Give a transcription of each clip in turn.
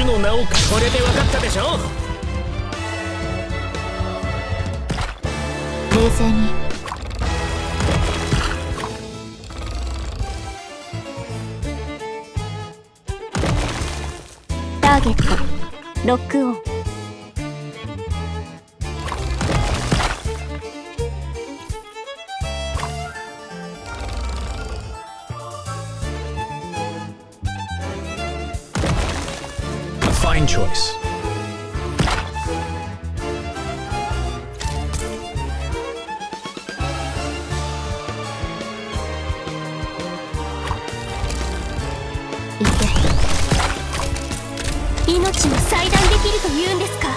主の名をこれで分かったでしょ？冷静に。ターゲットロックオン。ファインチョイスいて命を裁断できるというんですか？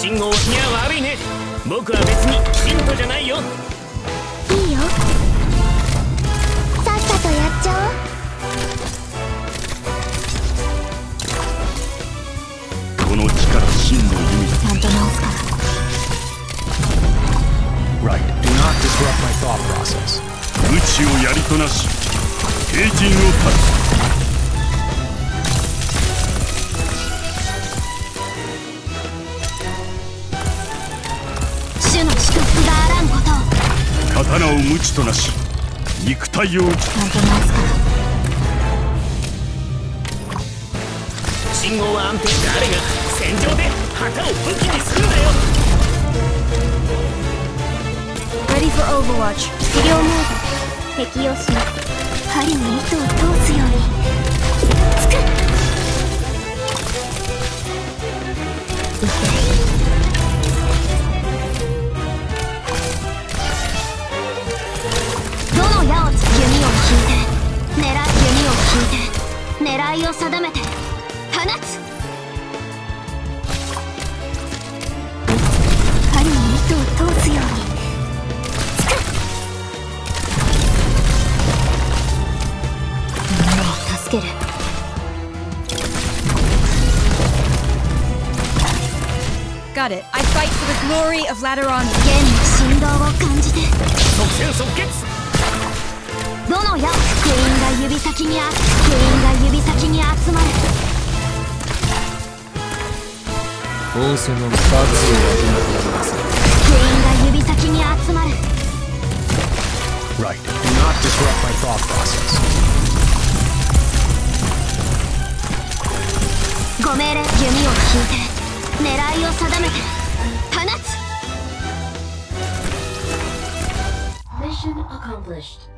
信号には悪いね。僕は別に信徒じゃないよ。いいよ。さっさとやっちゃおう。この力真の意味。ちゃんと直すから Right do not disrupt my thought process. 無知をやりとなし。平人を断つ刀を無知となし肉体を打ち信号は安定誰が戦場で旗を武器にするんだよ。Ready for Overwatch. 治療モード。適用します針に糸を通すように。つく狙いを定めて放つ。針に糸を通すように。つくみんなを助ける。Got it. I fight for the glory of Lateron. 弦の振動を感じて。即戦即決。どの矢をクイーンが指先にあクイーンが仰せの罰を当てなくなりますクイーンが指先に集まる Right do not disrupt my thought process ご命令弓を引いて狙いを定めて放つ Mission accomplished.